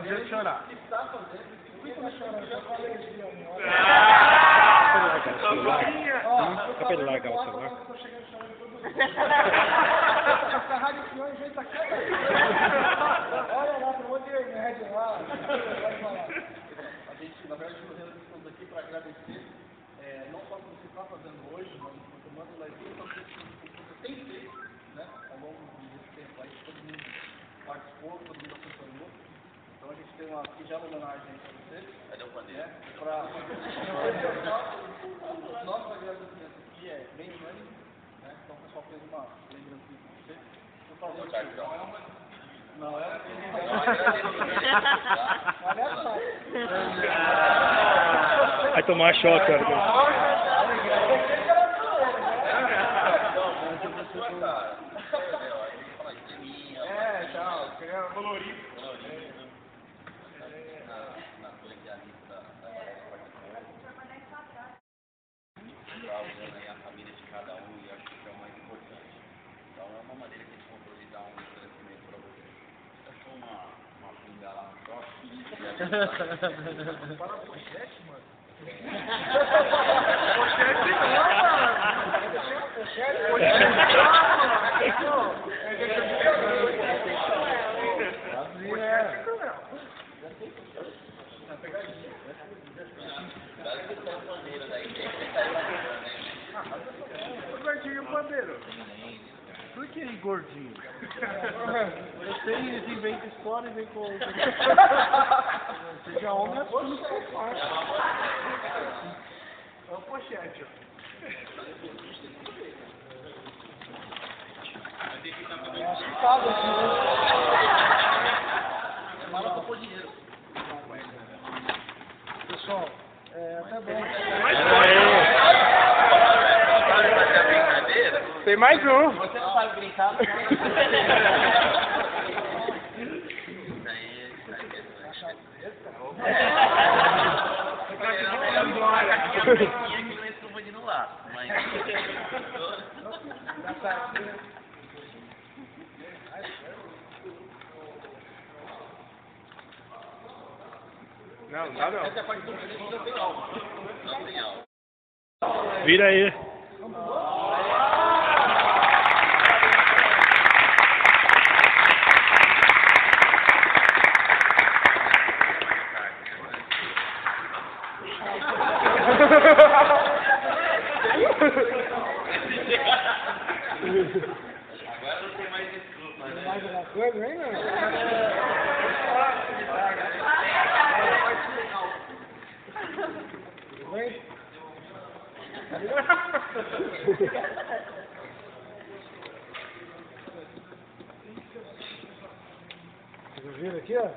não adianta chorar. que está fazendo. Por que está chorando? Já alguém. Acabei de largar o celular. Estou chegando chorando todo mundo. Essa rádio peões vem pra cá. Olha lá, tem um monte de remédio lá. Na verdade, estamos aqui para agradecer, não só o que você está fazendo hoje, mas o que você tem feito, né, ao longo desse tempo todo mundo participou, todo mundo acompanhou. Então a gente tem uma singela homenagem para você. Cadê o pandeiro? Para os nossos agradecimentos aqui é bem unânime, né? Então o pessoal fez uma lembrancinha para você. Por favor, não é uma. Não é uma. Vai tomar choque, cara. É, tchau. Queria colorir. usando aí a família de cada um e acho que é o mais importante. Então é uma maneira que a gente de dar um agradecimento para vocês. Achou uma, uma pinga lá no shopping. Para a pochete, mano. Gordinho Que gordinho? Vocês inventam história e vem com. Seja homem, é tudo que eu faço. É o pochete, É assustado aqui, Fala pra pôr dinheiro. Pessoal, é até bom. Sabe fazer a brincadeira? Tem mais um. Você não sabe brincar, não Isso aí, isso aí é. que não de no laço, mas. Não, não dá não. Essa é a parte do vídeo que não tem alma. Não tem alma. Vira aí. Agora não tem mais desculpa, né? Mais alguma coisa, hein, mano? Tudo bem? Vocês viram aqui, ó?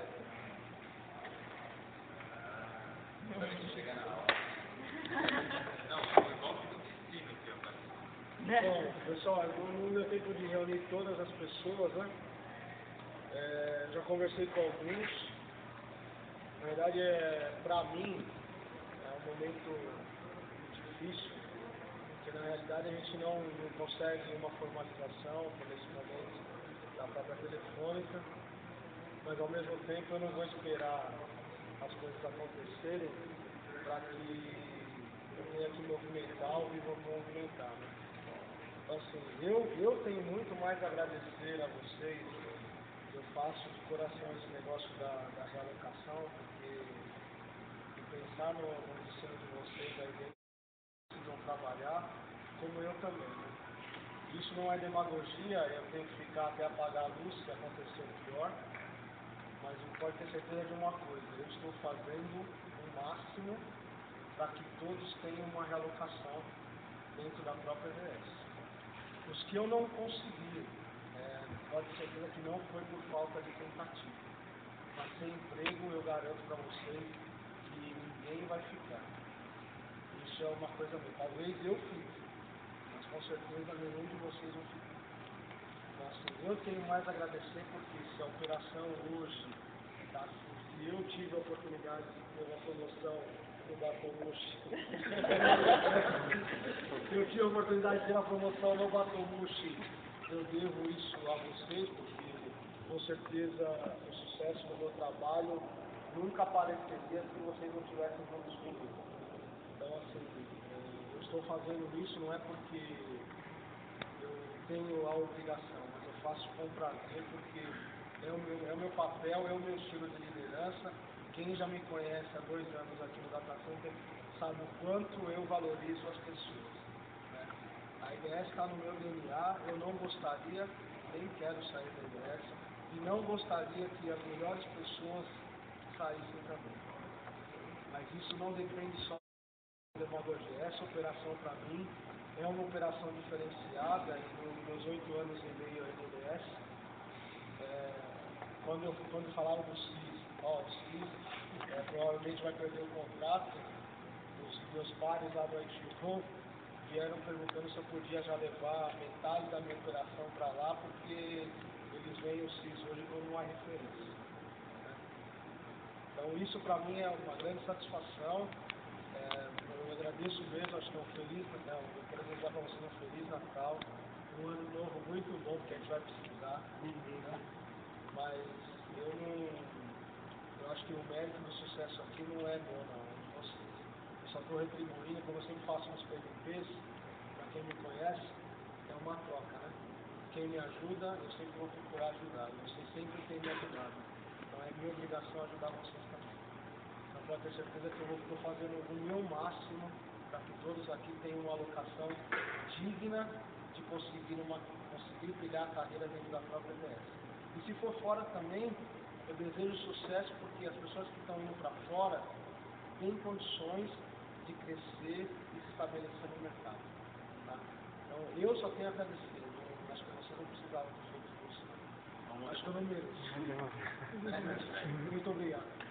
Bom, pessoal, não não deu tempo de reunir todas as pessoas, né? É, já conversei com alguns. Na verdade, é, para mim, é um momento difícil, porque na realidade a gente não, não consegue uma formalização momento da própria telefônica, mas ao mesmo tempo eu não vou esperar as coisas acontecerem para que eu tenha que movimentar ou viva movimentar. Né? Então, assim, eu, eu tenho muito mais a agradecer a vocês. Eu faço de coração esse negócio da, da realocação, porque pensar no, no ensino de vocês aí dentro, trabalhar, como eu também. Né? Isso não é demagogia, eu tenho que ficar até apagar a luz se acontecer o pior, mas pode ter certeza de uma coisa, eu estou fazendo o máximo para que todos tenham uma realocação dentro da própria EVS. Os que eu não consegui, é, pode certeza que não foi por falta de tentativa. Mas sem emprego, eu garanto para vocês que ninguém vai ficar. Isso é uma coisa minha. Talvez eu fique, mas com certeza nenhum de vocês vão ficar. Então, assim, eu tenho mais a agradecer porque se a operação hoje, tá, se eu tive a oportunidade de ter uma promoção no Batomushi, se eu tive a oportunidade de ter uma promoção no Batomushi eu devo isso a vocês, porque com certeza o sucesso do meu trabalho nunca apareceria se vocês não tivessem juntos comigo. Assim, eu estou fazendo isso não é porque eu tenho a obrigação, mas eu faço com prazer porque é o meu, é o meu papel, é o meu estilo de liderança. Quem já me conhece há dois anos aqui no Data Center sabe o quanto eu valorizo as pessoas. Né? A IDS está no meu DNA, eu não gostaria, nem quero sair da IDS, e não gostaria que as melhores pessoas saíssem também. Mas isso não depende só demagogia. Essa operação, para mim, é uma operação diferenciada nos meus oito anos e meio aí no IDS, é, quando, eu, quando falaram do CIS, ó, o CIS é, provavelmente vai perder o contrato, os meus pares lá do ITU vieram perguntando se eu podia já levar metade da minha operação para lá, porque eles veem o CIS hoje como uma referência. né? Então isso para mim é uma grande satisfação. É, eu agradeço mesmo, acho que é um feliz, né, eu quero desejar para você um feliz Natal, um ano novo muito bom, que a gente vai precisar. Né? Mas eu não. Eu acho que o mérito do sucesso aqui não é meu, não, vocês. Eu só estou retribuindo, como eu sempre faço nos PVPs, para quem me conhece, é uma troca, né? Quem me ajuda, eu sempre vou procurar ajudar. Vocês sempre têm me ajudado. Então é minha obrigação ajudar vocês pode ter certeza que eu estou fazendo o meu máximo para que todos aqui tenham uma alocação digna de conseguir, uma, conseguir trilhar a carreira dentro da própria EDS. E se for fora também, eu desejo sucesso porque as pessoas que estão indo para fora têm condições de crescer e se estabelecer no mercado. Tá? Então eu só tenho a agradecer. Eu acho que você não precisava ter feito isso. Acho que eu não mereço. Muito obrigado.